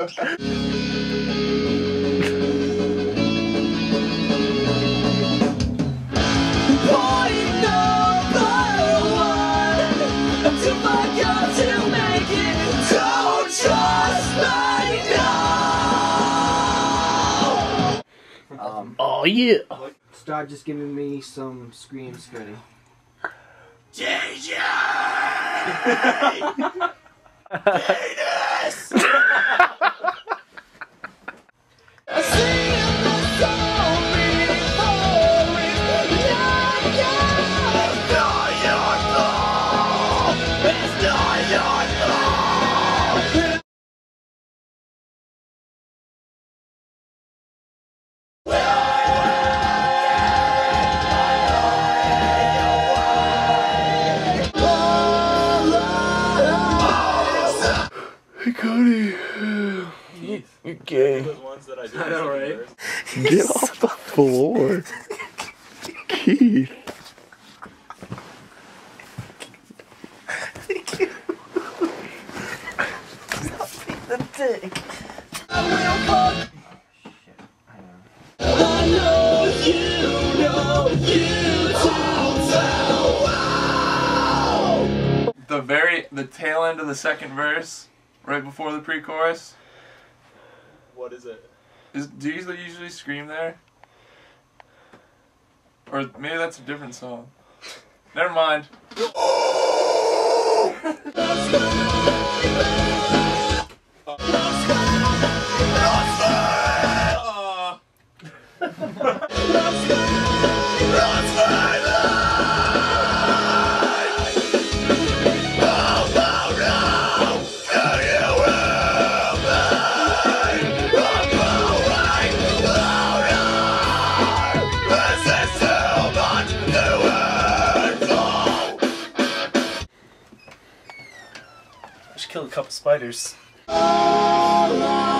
Um, oh yeah. start just giving me some scream skirting. Hey gay. ones that I do. I know, right? Get off the floor. Keith. The very the tail end of the second verse, right before the pre-chorus. What is it? Is do you usually usually scream there? Or maybe that's a different song. Never mind. I should kill a couple spiders. Oh,